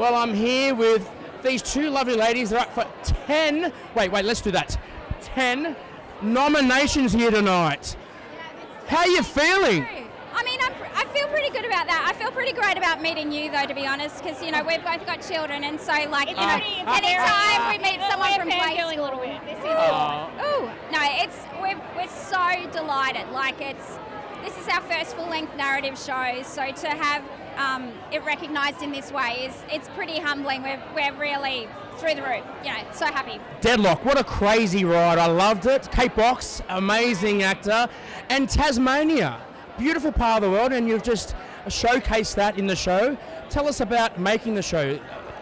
Well, I'm here with these two lovely ladies. They're up for 10. Wait, wait, let's do that. 10 nominations here tonight. How are you feeling? I mean, I'm, I feel pretty good about that. I feel pretty great about meeting you, though, to be honest, because you know we've both got children, and so like you know, Uh, anytime we meet someone from place, a little bit. this is Aw. ooh, no, it's we're, we're so delighted. Like it's this is our first full-length narrative show, so to have um, it recognised in this way is it's pretty humbling. We're we're really through the roof, know, so happy. Deadloch, what a crazy ride. I loved it. Kate Box, amazing actor. And Tasmania, beautiful part of the world, and you've just showcased that in the show. Tell us about making the show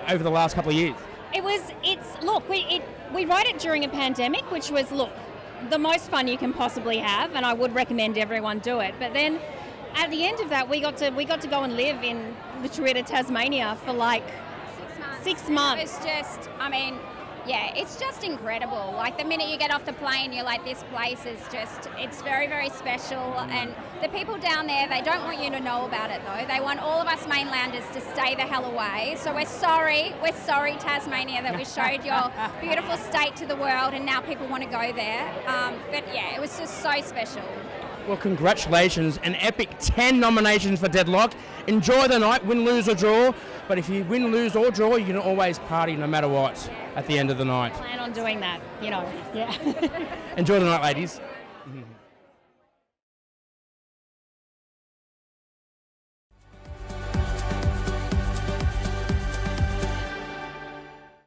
over the last couple of years. It was. It's look. We it, we wrote it during a pandemic, which was look the most fun you can possibly have, and I would recommend everyone do it. But then at the end of that, we got to we got to go and live in the Trinidad, Tasmania for like Six months. Six months. It was just, I mean, yeah, it's just incredible. Like the minute you get off the plane, you're like, this place is just, it's very, very special. And the people down there, they don't want you to know about it though. They want all of us mainlanders to stay the hell away. So we're sorry, we're sorry, Tasmania, that we showed your beautiful state to the world and now people want to go there. Um, but yeah, it was just so special. Well, congratulations. An epic 10 nominations for Deadloch. Enjoy the night, win, lose, or draw. But if you win, lose, or draw, you can always party no matter what at the end of the night. plan on doing that. You know. Yeah. Enjoy the night, ladies.